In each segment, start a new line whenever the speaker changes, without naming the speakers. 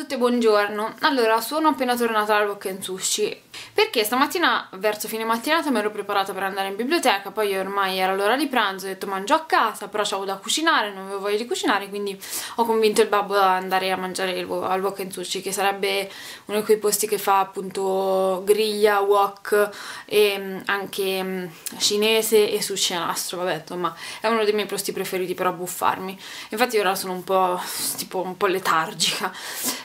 tutte, buongiorno. Allora, sono appena tornata dal Wok Sushi perché stamattina verso fine mattinata mi ero preparata per andare in biblioteca, poi ormai era l'ora di pranzo, ho detto mangio a casa, però c'avevo da cucinare, non avevo voglia di cucinare, quindi ho convinto il babbo ad andare a mangiare al Wok Sushi, che sarebbe uno di quei posti che fa appunto griglia, wok e mm, anche mm, cinese e sushi nastro, vabbè, insomma, è uno dei miei posti preferiti per abbuffarmi. Infatti ora sono un po' tipo un po' letargica.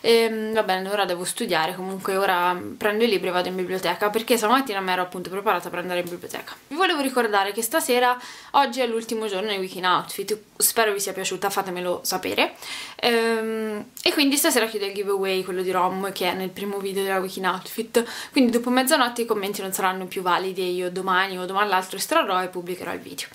E mm, va bene, ora devo studiare, comunque ora prendo i libri e vado in biblioteca perché stamattina mi ero appunto preparata per andare in biblioteca. Vi volevo ricordare che stasera, oggi è l'ultimo giorno di Week in Outfit, spero vi sia piaciuta, fatemelo sapere. Ehm, e quindi stasera chiudo il giveaway, quello di Rom, che è nel primo video della Week in Outfit, quindi dopo mezzanotte i commenti non saranno più validi e io domani o domani l'altro estrarrò e pubblicherò il video.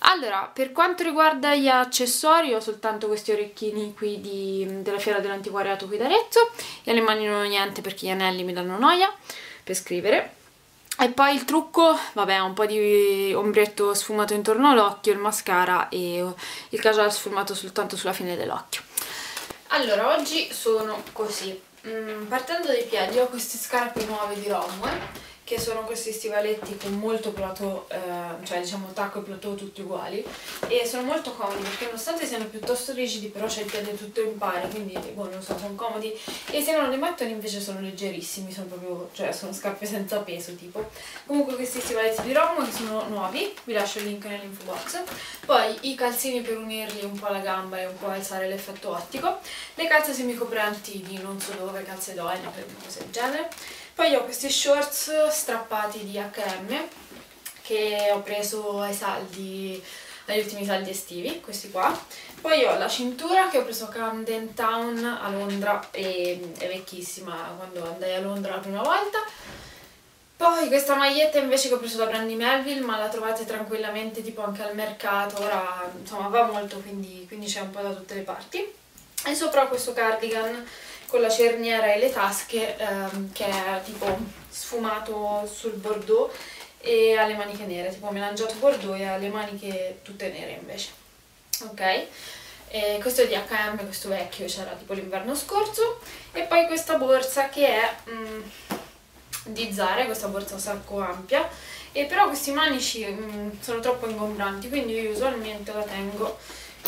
Allora, per quanto riguarda gli accessori ho soltanto questi orecchini qui di, della fiera dell'antiquariato qui d'Arezzo alle mani non ho niente perché gli anelli mi danno noia per scrivere e poi il trucco, vabbè, un po' di ombretto sfumato intorno all'occhio, il mascara e il casual sfumato soltanto sulla fine dell'occhio. Allora, oggi sono così. Mm, partendo dai piedi ho queste scarpe nuove di Romwe che sono questi stivaletti con molto plateau, eh, cioè diciamo tacco e plateau tutti uguali e sono molto comodi perché nonostante siano piuttosto rigidi però c'è il piede tutto in pari quindi boh, non so, sono comodi. E se non li mettono invece sono leggerissimi, sono proprio, cioè sono scarpe senza peso tipo. Comunque questi stivaletti di Romo che sono nuovi, vi lascio il link nell'info box. Poi i calzini per unirli un po' alla gamba e un po' alzare l'effetto ottico. Le calze semicopranti di non so dove, calze d'olio, cose del genere poi ho questi shorts strappati di H&M che ho preso ai saldi, agli ultimi saldi estivi, questi qua. Poi ho la cintura che ho preso a Camden Town a Londra, e, è vecchissima quando andai a Londra la prima volta. Poi questa maglietta invece che ho preso da Brandy Melville, ma la trovate tranquillamente tipo anche al mercato, ora insomma va molto quindi c'è un po' da tutte le parti. E sopra ho questo cardigan con la cerniera e le tasche ehm, che è tipo sfumato sul bordeaux e ha le maniche nere, tipo melangiato bordeaux e ha le maniche tutte nere invece. Ok? E questo è di H&M, questo vecchio, c'era tipo l'inverno scorso. E poi questa borsa che è mm, di Zara, questa borsa sacco ampia. E però questi manici mm, sono troppo ingombranti, quindi io usualmente la tengo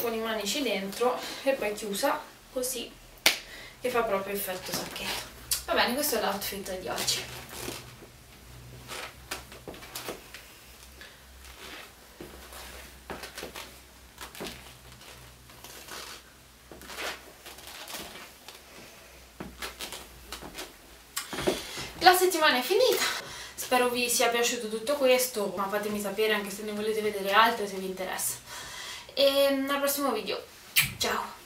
con i manici dentro e poi chiusa così che fa proprio effetto sacchetto. Va bene, questo è l'outfit di oggi. La settimana è finita, spero vi sia piaciuto tutto questo, ma fatemi sapere anche se ne volete vedere altre se vi interessa. E al prossimo video, ciao!